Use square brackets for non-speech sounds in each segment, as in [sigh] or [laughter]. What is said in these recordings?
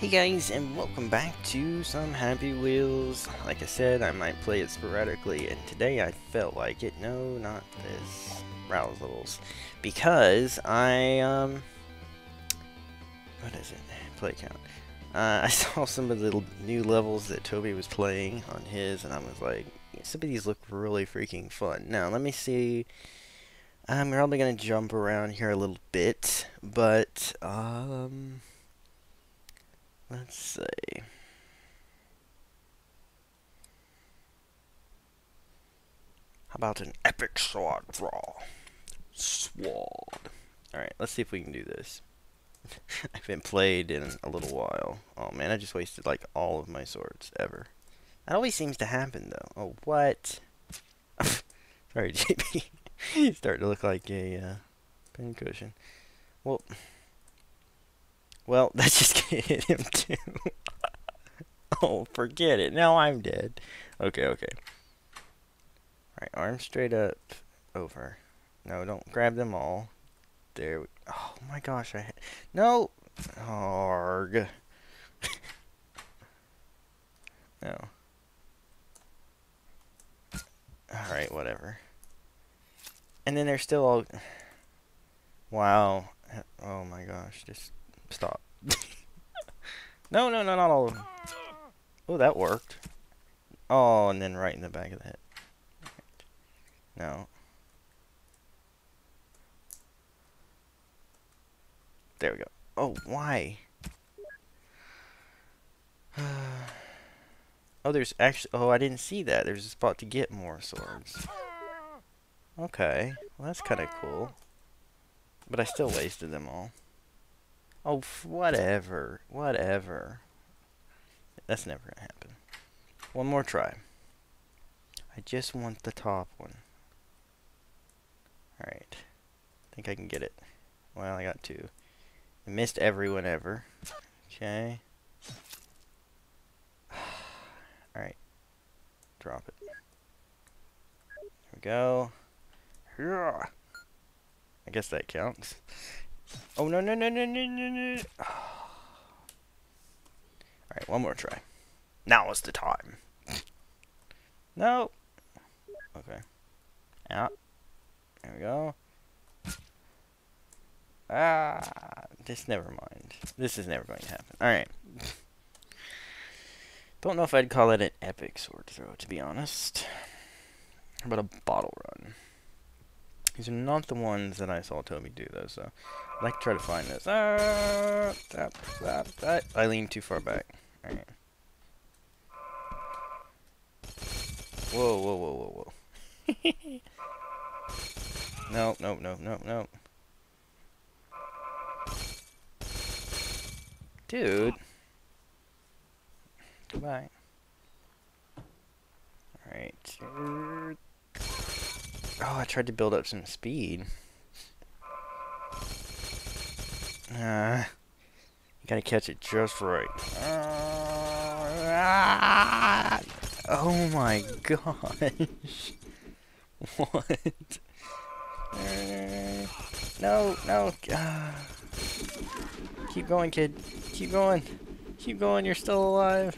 Hey guys, and welcome back to some Happy Wheels. Like I said, I might play it sporadically, and today I felt like it. No, not this. Rousals. Because I, um... What is it? Play count. Uh, [laughs] I saw some of the new levels that Toby was playing on his, and I was like, some of these look really freaking fun. Now, let me see... I'm probably going to jump around here a little bit, but, um... Let's see. How about an epic sword draw? Sword. Alright, let's see if we can do this. [laughs] I haven't played in a little while. Oh man, I just wasted like all of my swords ever. That always seems to happen though. Oh, what? [laughs] Sorry, JP. [laughs] Starting to look like a uh, pincushion. Well, well, [laughs] that just hit him too. oh, forget it. Now I'm dead. Okay, okay. Alright, arm straight up. Over. No, don't grab them all. There we... Oh my gosh, I... No! Arg. [laughs] no. Alright, whatever. And then they're still all... Wow. Oh my gosh, just... Stop. no, no, no, not all of them. Oh, that worked. Oh, and then right in the back of the head. No. There we go. Oh, why? [sighs] oh, there's actually... Oh, I didn't see that. There's a spot to get more swords. Okay. Well, that's kind of cool. But I still wasted them all. Oh, whatever. Whatever. That's never going to happen. One more try. I just want the top one. Alright. I think I can get it. Well, I got two. I missed everyone ever. Okay. [sighs] Alright. Drop it. There we go. I guess that counts. Oh, no, no, no, no, no, no, no. [sighs] Alright, one more try. Now is the time. No. Okay. Out. There we go. Ah, just never mind. This is never going to happen. Alright. Don't know if I'd call it an epic sword throw, to be honest. How about a bottle run? These are not the ones that I saw Toby do, though, so I'd like to try to find this. Ah, that, that, that. I leaned too far back. Alright. Whoa, whoa, whoa, whoa, whoa. no, no, no, no, no. Dude. Goodbye. Alright. Oh, I tried to build up some speed. Uh, you gotta catch it just right. Uh, oh my gosh. [laughs] what? Uh, no, no. Uh, keep going, kid. Keep going. Keep going, you're still alive.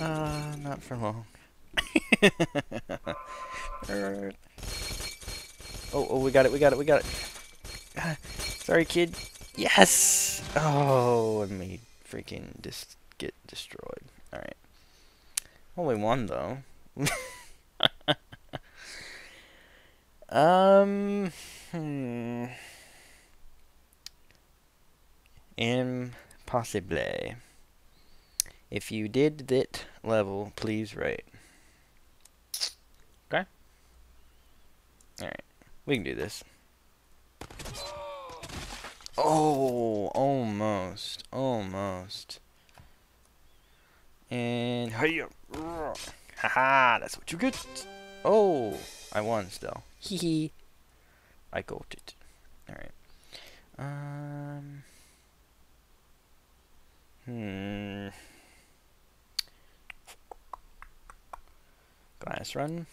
Uh, not for long. [laughs] oh, oh, we got it, we got it, we got it. [sighs] sorry, kid. Yes! Oh, and me freaking just get destroyed. Alright. Only one, though. [laughs] um, hmm. Impossible. If you did that level, please write. Okay? Alright. We can do this. Oh, almost. Almost. And hiya. Haha, that's what you get. Oh, I won still. Hee hee. I got it. Alright. Um. Hmm. Glass run.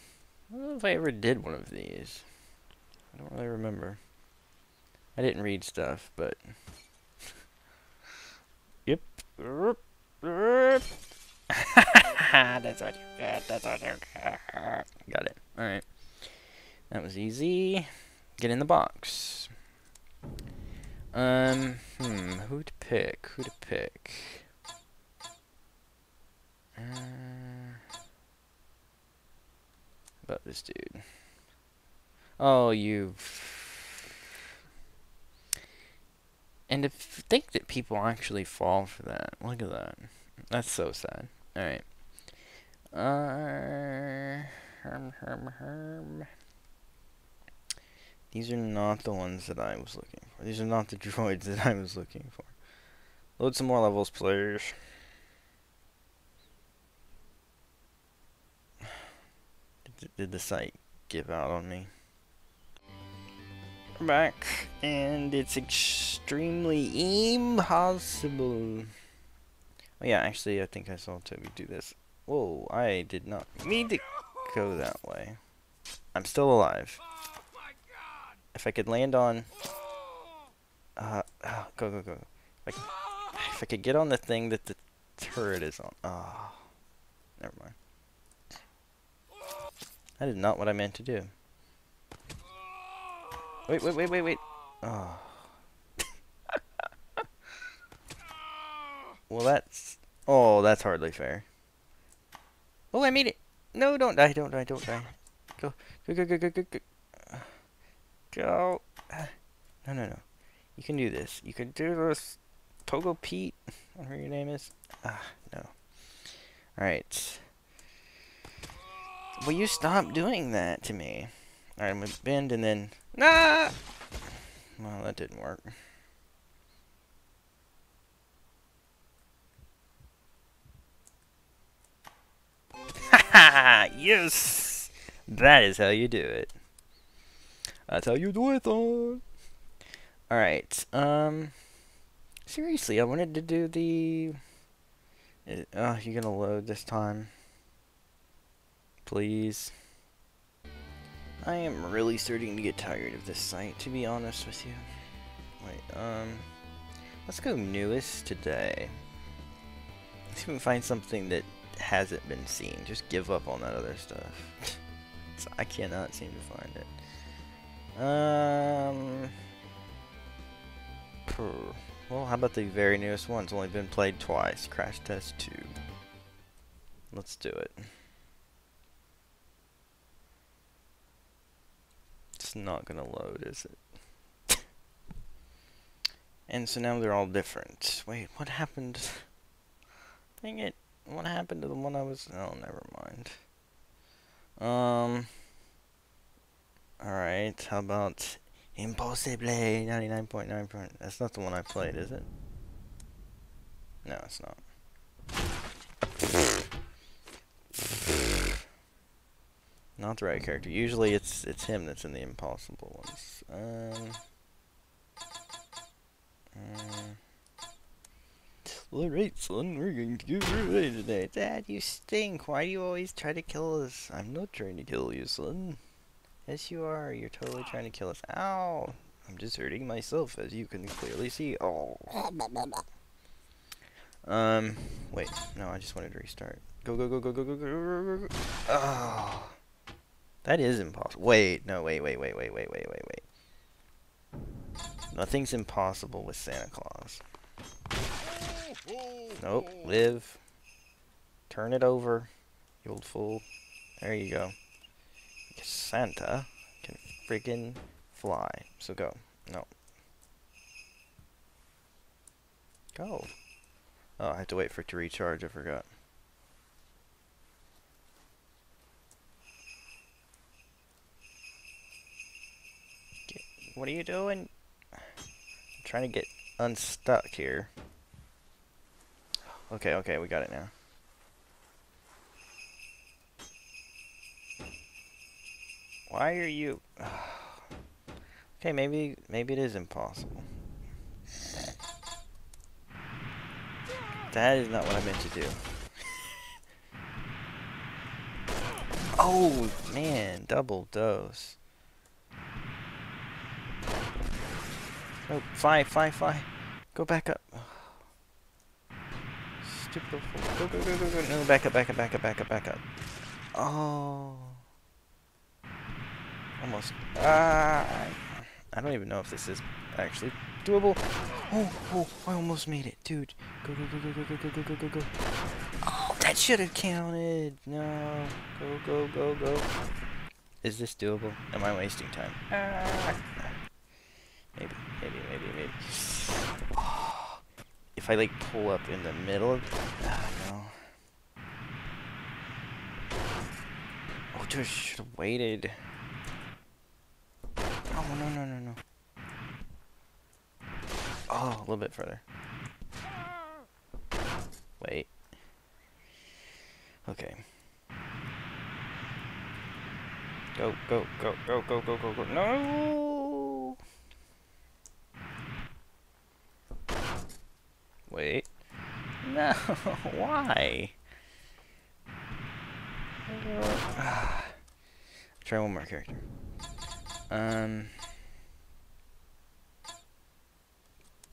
I don't know if I ever did one of these. I don't really remember. I didn't read stuff, but... [laughs] yep. [laughs] That's what you got. That's what you got. Got it. Alright. That was easy. Get in the box. Um, hmm, who to pick? Who to pick? Uh, about this dude. Oh, you. And to think that people actually fall for that. Look at that. That's so sad. Alright. Uh, herm, herm, herm. These are not the ones that I was looking for. These are not the [laughs] droids that I was looking for. Load some more levels, players. [sighs] Did, did the site give out on me? Back, and it's extremely impossible. Oh yeah, actually, I think I saw Toby do this. Whoa, I did not mean to go that way. I'm still alive. If I could land on... Uh, oh, go, go, go. If I, if I could get on the thing that the turret is on. Oh, never mind. That is not what I meant to do. Wait, wait, wait, wait, wait. Oh. [laughs] well, that's... Oh, that's hardly fair. Oh, I made it. No, don't die, don't die, don't die. Go, go, go, go, go, go, go. Go. No, no, no. You can do this. You can do this. Pogo Pete, whatever your name is. Ah, no. Alright. Will you stop doing that to me? Alright, I'm gonna bend and then... Nah! Well, that didn't work. Haha! [laughs] yes! That is how you do it. That's how you do it, though. Alright, um... Seriously, I wanted to do the... Oh, you're gonna load this time. Please. I am really starting to get tired of this site, to be honest with you. Wait, um... Let's go newest today. Let's can find something that hasn't been seen. Just give up on that other stuff. [laughs] I cannot seem to find it. Um... Well, how about the very newest one? It's only been played twice. Crash Test 2. Let's do it. It's not gonna load, is it? and so now they're all different. Wait, what happened? Dang it. What happened to the one I was... Oh, never mind. Um... Alright, how about Impossible 99.9 That's not the one I played, is it? No, it's not. Not the right character. Usually it's it's him that's in the impossible ones. Um, um Alright, son, we're going to go away today. Dad, you stink. Why do you always try to kill us? I'm not trying to kill you, son. Yes, you are. You're totally trying to kill us. Ow! I'm just hurting myself, as you can clearly see. Oh. Um, wait. No, I just wanted to restart. Go, go, go, go, go, go, go, go, go, go. Oh. That is impossible. Wait, no, wait, wait, wait, wait, wait, wait, wait, wait. Nothing's impossible with Santa Claus. Nope, live. Turn it over, you old fool. There you go. Santa can freaking fly. So go. No. Go. Oh, I have to wait for it to recharge. I forgot. Get, what are you doing? I'm trying to get unstuck here. Okay, okay, we got it now. Why are you... [sighs] okay, maybe maybe it is impossible. That is not what I meant to do. [laughs] oh, man. Double dose. Oh, fly, fly, fly. Go back up. stupid Go, go, go, go, go. No, back up, back up, back up, back up, back up. Oh. Almost. Ah. I don't even know if this is actually doable. Oh, oh, I almost made it. Dude. Go, go, go, go, go, go, go, go, go, go. Oh, that should have counted. No. Go, go, go, go. Is this doable? Am I wasting time? Ah. Maybe, maybe, maybe, maybe. [sighs] If I like pull up in the middle of... Ah, no. Oh, dude, I should have waited. Oh, no, no, no, no. Oh, a little bit further. Wait. Okay. Go, go, go, go, go, go, go, go. No! Wait. No, [laughs] why? [sighs] Try one more character. Um...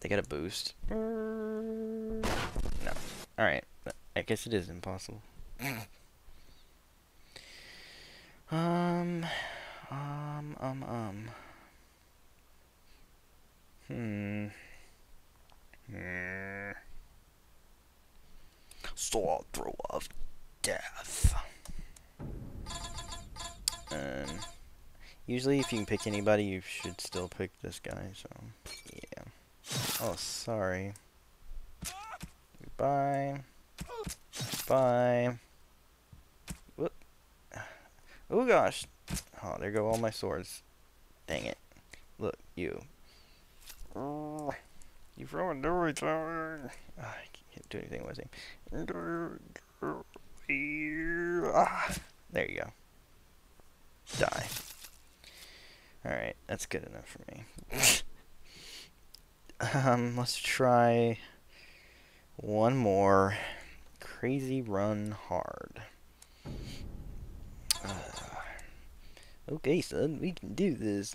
They got a boost. No. Alright. I guess it is impossible. [sighs] um... Um, um, um... Hmm... Hmm... Sword throw of death. Um... Usually if you can pick anybody, you should still pick this guy, so... Yeah. Oh, sorry. Goodbye. Bye. Whoop. Oh gosh. Oh, there go all my swords. Dang it. Look, you. You throwing doors oh, can't do anything with him. Ah, there you go. Die. Alright, that's good enough for me. Um, let's try one more. Crazy Run Hard. Uh, okay, son, we can do this.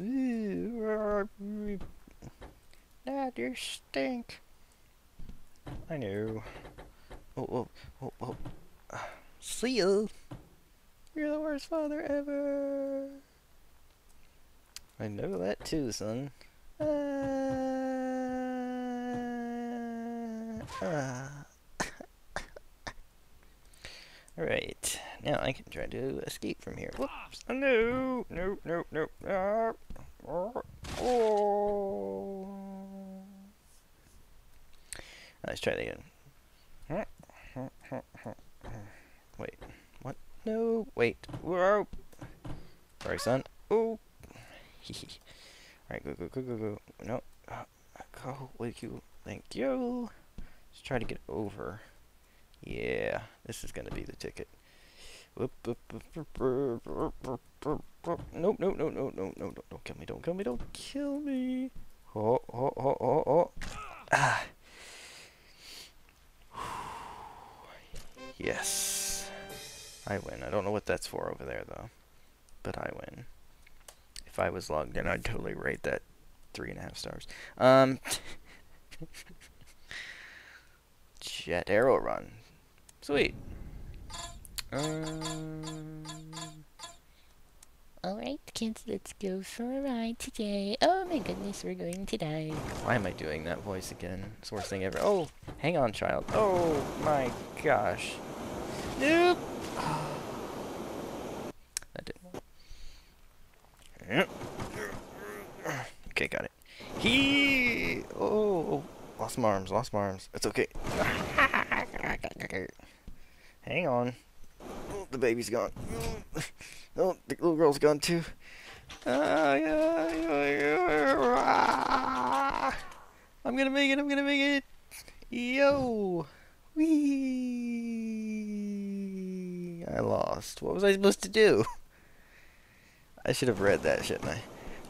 Dad, you stink. I know. Oh, oh, oh, oh. Uh, see ya. You're the worst father ever. I know that too, son. Uh, uh. [laughs] Alright, now I can try to escape from here. Whoops! No! No, no, no. Uh, oh. Let's try that again. Wait, what? No, wait. Whoa! Sorry, son. Oh! [laughs] Alright, go, go, go, go, go. No. Uh, go, thank you. Thank you. Let's try to get over. Yeah, this is going to be the ticket. Nope, nope, nope, nope, nope, nope, nope, don't kill me, don't kill me, don't kill me. Oh, oh, oh, oh, oh. Ah. Yes. I win. I don't know what that's for over there, though. But I win. If I was logged in, I'd totally rate that three and a half stars. Um... [laughs] Jet arrow run. Sweet. Um. Alright, kids, let's go for a ride today. Oh my goodness, we're going to die. Why am I doing that voice again? It's the worst thing ever. Oh, hang on, child. Oh my gosh. Nope. that didn't. Okay, got it. He. Oh. Lost my arms, lost my arms. It's okay. [laughs] Hang on. Oh, the baby's gone. [laughs] Oh, the little girl's gone too. I'm gonna make it, I'm gonna make it. Yo. Wee. I lost. What was I supposed to do? [laughs] I should have read that, shouldn't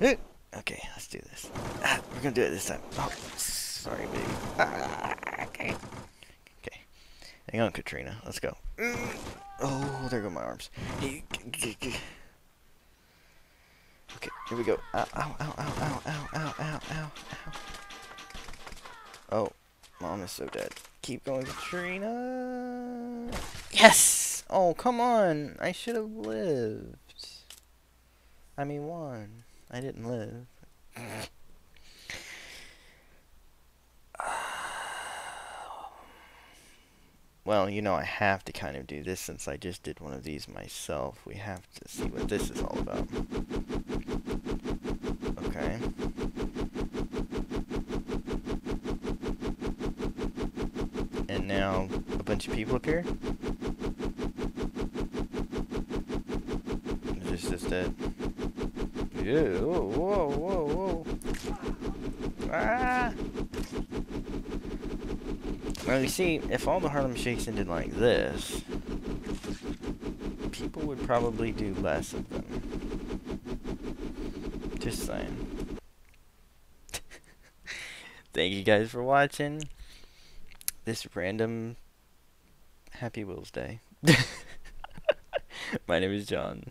I? [gasps] Okay, let's do this. Ah, we're gonna do it this time. Oh. Sorry, baby. Ah, okay. Okay. Hang on, Katrina. Let's go. Oh, there go my arms. Okay, here we go. Ow, ow, ow, ow, ow, ow, ow, ow, ow. Oh. Mom is so dead. Keep going, Katrina. Yes! Oh, come on. I should have lived. I mean, won. I didn't live. [sighs] Well, you know, I have to kind of do this since I just did one of these myself. We have to see what this is all about. Okay. And now a bunch of people appear. Is this just it? Yeah, whoa, whoa, whoa, whoa. Ah! Well, you see, if all the Harlem Shakes ended like this, people would probably do less of them. Just saying. [laughs] Thank you guys for watching this random Happy Wheels Day. [laughs] My name is Jon.